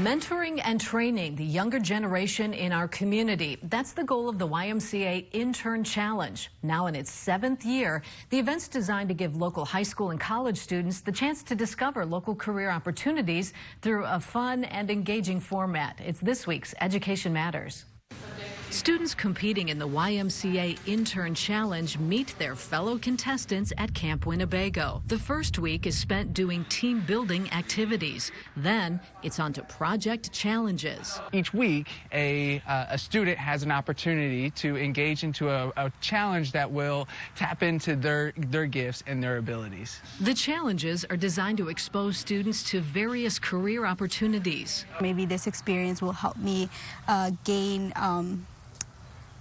Mentoring and training the younger generation in our community. That's the goal of the YMCA Intern Challenge. Now in its seventh year, the event's designed to give local high school and college students the chance to discover local career opportunities through a fun and engaging format. It's this week's Education Matters. Students competing in the YMCA Intern Challenge meet their fellow contestants at Camp Winnebago. The first week is spent doing team building activities. Then it's on to project challenges. Each week, a, uh, a student has an opportunity to engage into a, a challenge that will tap into their, their gifts and their abilities. The challenges are designed to expose students to various career opportunities. Maybe this experience will help me uh, gain um,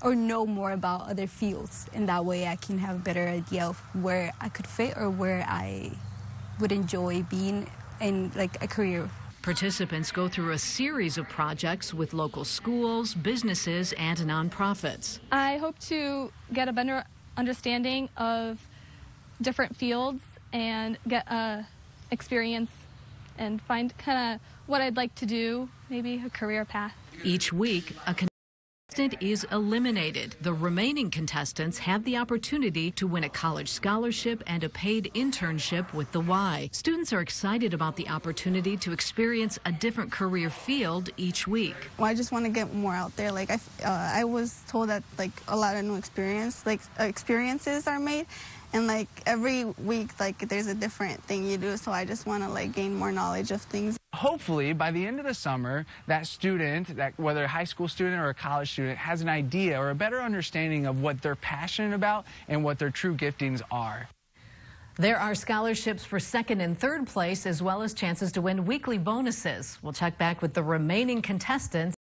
or know more about other fields. And that way I can have a better idea of where I could fit or where I would enjoy being in like a career. Participants go through a series of projects with local schools, businesses, and nonprofits. I hope to get a better understanding of different fields and get a experience and find kind of what I'd like to do, maybe a career path. Each week, a contestant is eliminated. The remaining contestants have the opportunity to win a college scholarship and a paid internship with the Y. Students are excited about the opportunity to experience a different career field each week. Well, I just want to get more out there. Like I, uh, I was told that like a lot of new experience, like uh, experiences are made, and like every week, like there's a different thing you do. So I just want to like gain more knowledge of things hopefully by the end of the summer, that student, that whether a high school student or a college student, has an idea or a better understanding of what they're passionate about and what their true giftings are. There are scholarships for second and third place, as well as chances to win weekly bonuses. We'll check back with the remaining contestants.